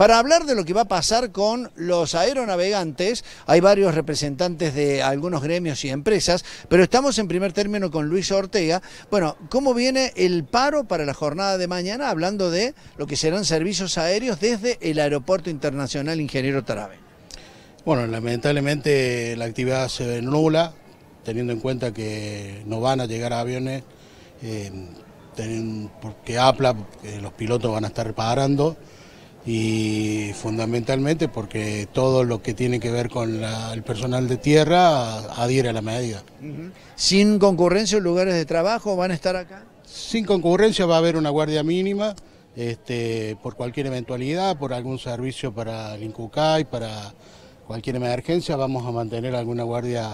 para hablar de lo que va a pasar con los aeronavegantes. Hay varios representantes de algunos gremios y empresas, pero estamos en primer término con Luis Ortega. Bueno, ¿cómo viene el paro para la jornada de mañana? Hablando de lo que serán servicios aéreos desde el Aeropuerto Internacional Ingeniero Tarabe. Bueno, lamentablemente la actividad se nula, teniendo en cuenta que no van a llegar aviones, eh, porque APLA, los pilotos van a estar parando y fundamentalmente porque todo lo que tiene que ver con el personal de tierra adhiere a la medida. ¿Sin concurrencia en lugares de trabajo van a estar acá? Sin concurrencia va a haber una guardia mínima este, por cualquier eventualidad, por algún servicio para el INCUCAI, para cualquier emergencia, vamos a mantener alguna guardia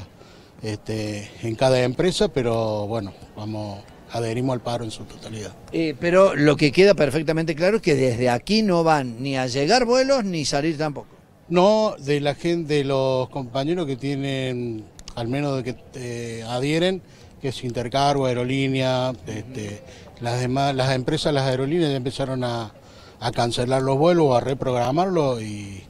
este, en cada empresa, pero bueno, vamos adherimos al paro en su totalidad. Eh, pero lo que queda perfectamente claro es que desde aquí no van ni a llegar vuelos ni salir tampoco. No, de la gente, de los compañeros que tienen, al menos de que eh, adhieren, que es Intercargo, Aerolínea, este, las demás, las empresas, las aerolíneas ya empezaron a, a cancelar los vuelos, a reprogramarlos y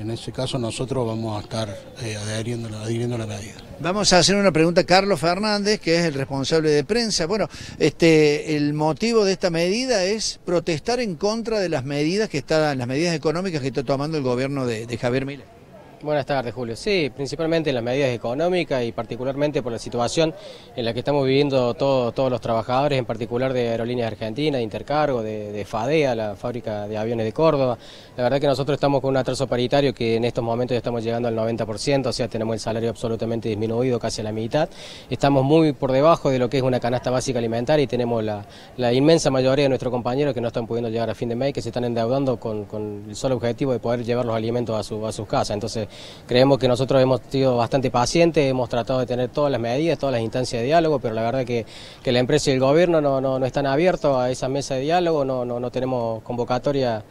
en ese caso nosotros vamos a estar eh, adhiriendo, adhiriendo la medida. Vamos a hacer una pregunta a Carlos Fernández, que es el responsable de prensa. Bueno, este, el motivo de esta medida es protestar en contra de las medidas que están, las medidas económicas que está tomando el gobierno de, de Javier Milei. Buenas tardes, Julio. Sí, principalmente en las medidas económicas y particularmente por la situación en la que estamos viviendo todos los trabajadores, en particular de Aerolíneas Argentinas, de Intercargo, de, FADEA, la fábrica de aviones de Córdoba. La verdad que nosotros estamos con un atraso paritario que en estos momentos ya estamos llegando al 90%, o sea, tenemos el salario absolutamente disminuido, casi a la mitad. Estamos muy por debajo de lo que es una canasta básica alimentaria y tenemos la, inmensa mayoría de nuestros compañeros que no están pudiendo llegar a fin de mes, que se están endeudando con, el solo objetivo de poder llevar los alimentos a, su, a sus casas. Entonces, Creemos que nosotros hemos sido bastante pacientes, hemos tratado de tener todas las medidas, todas las instancias de diálogo, pero la verdad que, que la empresa y el gobierno no, no, están abiertos a esa mesa de diálogo, no, no, no tenemos convocatoria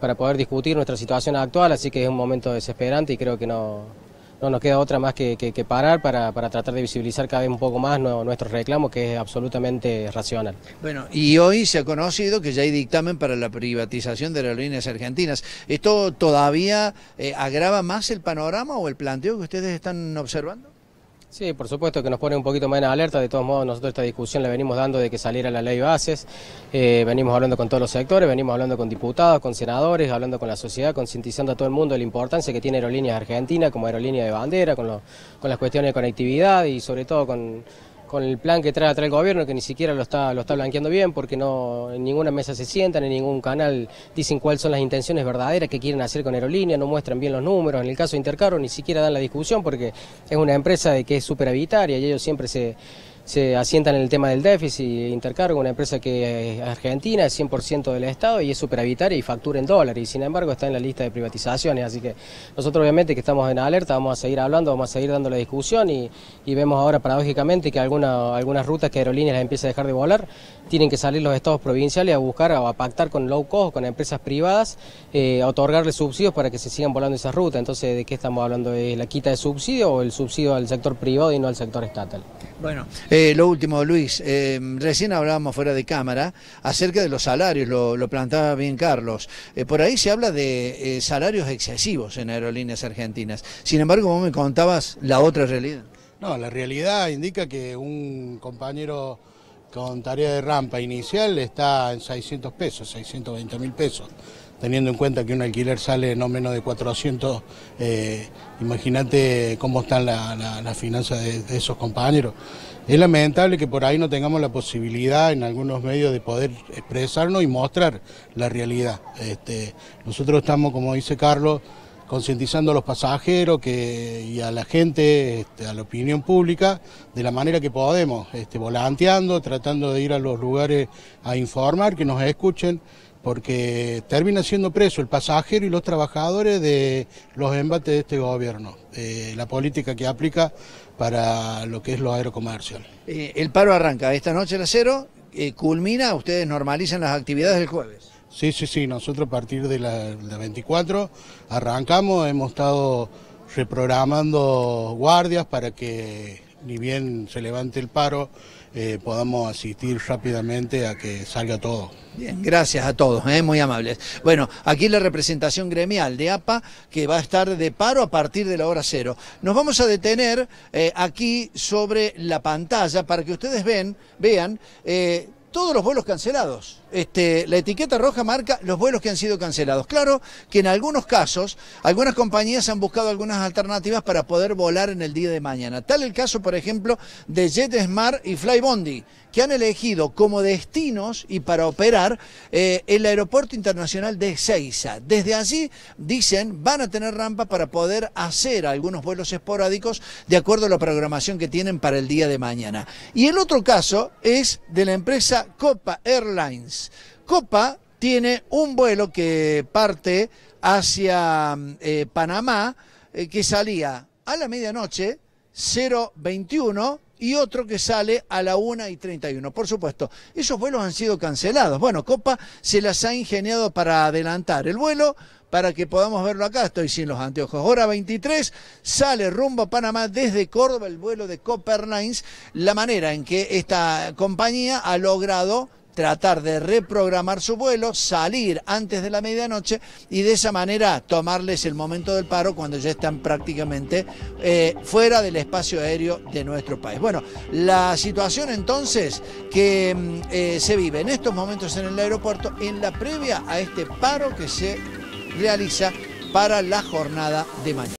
para poder discutir nuestra situación actual, así que es un momento desesperante y creo que no, no nos queda otra más que, parar para, tratar de visibilizar cada vez un poco más nuestros reclamos, que es absolutamente racional. Bueno, y hoy se ha conocido que ya hay dictamen para la privatización de aerolíneas argentinas. ¿Esto todavía eh, agrava más el panorama o el planteo que ustedes están observando? Sí, por supuesto que nos pone un poquito más en alerta, de todos modos nosotros esta discusión la venimos dando de que saliera la ley bases, eh, venimos hablando con todos los sectores, venimos hablando con diputados, con senadores, hablando con la sociedad, concientizando a todo el mundo de la importancia que tiene Aerolíneas Argentina como aerolínea de bandera, con, con las cuestiones de conectividad y sobre todo con con el plan que trae atrás el gobierno, que ni siquiera lo está, lo está blanqueando bien, porque no en ninguna mesa se sientan, en ningún canal dicen cuáles son las intenciones verdaderas que quieren hacer con Aerolínea, no muestran bien los números. En el caso de Intercargo ni siquiera dan la discusión porque es una empresa de que es superavitaria y ellos siempre se se asientan en el tema del déficit. Intercargo, una empresa que es argentina, es 100% del Estado y es superavitaria y factura en dólares y sin embargo está en la lista de privatizaciones. Así que nosotros obviamente que estamos en alerta, vamos a seguir hablando, vamos a seguir dando la discusión y, vemos ahora paradójicamente que alguna, algunas rutas que aerolíneas las empieza a dejar de volar, tienen que salir los estados provinciales a buscar o a pactar con low cost, con empresas privadas, eh, a otorgarles subsidios para que se sigan volando esas rutas. Entonces, ¿de qué estamos hablando? ¿De la quita de subsidio o el subsidio al sector privado y no al sector estatal? Bueno, eh, lo último, Luis, eh, recién hablábamos fuera de cámara acerca de los salarios, lo, lo planteaba bien Carlos. Eh, por ahí se habla de salarios excesivos en aerolíneas argentinas. Sin embargo, vos me contabas la otra realidad. No, la realidad indica que un compañero con tarea de rampa inicial está en 600 pesos, 620 mil pesos teniendo en cuenta que un alquiler sale no menos de 400, eh, imagínate cómo están las finanzas de, esos compañeros. Es lamentable que por ahí no tengamos la posibilidad en algunos medios de poder expresarnos y mostrar la realidad. Este, nosotros estamos, como dice Carlos, concientizando a los pasajeros y a la gente, este, a la opinión pública, de la manera que podemos, este, volanteando, tratando de ir a los lugares a informar, que nos escuchen porque termina siendo preso el pasajero y los trabajadores de los embates de este gobierno, la política que aplica para lo que es lo aerocomercial. Eh, el paro arranca esta noche a las cero, eh, culmina, ustedes normalizan las actividades del jueves. Sí, sí, sí, nosotros a partir de la, la 24 arrancamos, hemos estado reprogramando guardias para que ni bien se levante el paro, eh, podamos asistir rápidamente a que salga todo. Bien, gracias a todos, ¿eh? muy amables. Bueno, aquí la representación gremial de APA que va a estar de paro a partir de la hora cero. Nos vamos a detener eh, aquí sobre la pantalla para que ustedes ven, vean todos los vuelos cancelados. Este, la etiqueta roja marca los vuelos que han sido cancelados. Claro que en algunos casos, algunas compañías han buscado algunas alternativas para poder volar en el día de mañana. Tal el caso, por ejemplo, de JetSmart y Flybondi, que han elegido como destinos y para operar eh, el aeropuerto internacional de Ezeiza. Desde allí, dicen, van a tener rampa para poder hacer algunos vuelos esporádicos de acuerdo a la programación que tienen para el día de mañana. Y el otro caso es de la empresa Copa Airlines. Copa tiene un vuelo que parte hacia eh, Panamá eh, que salía a la medianoche 021 y otro que sale a la 1 y 31. Por supuesto, esos vuelos han sido cancelados. Bueno, Copa se las ha ingeniado para adelantar el vuelo para que podamos verlo acá. Estoy sin los anteojos. Hora 23, sale rumbo a Panamá desde Córdoba el vuelo de Copa Airlines. La manera en que esta compañía ha logrado tratar de reprogramar su vuelo, salir antes de la medianoche y de esa manera tomarles el momento del paro cuando ya están prácticamente eh, fuera del espacio aéreo de nuestro país. Bueno, la situación entonces que mm, eh, se vive en estos momentos en el aeropuerto en la previa a este paro que se realiza para la jornada de mañana.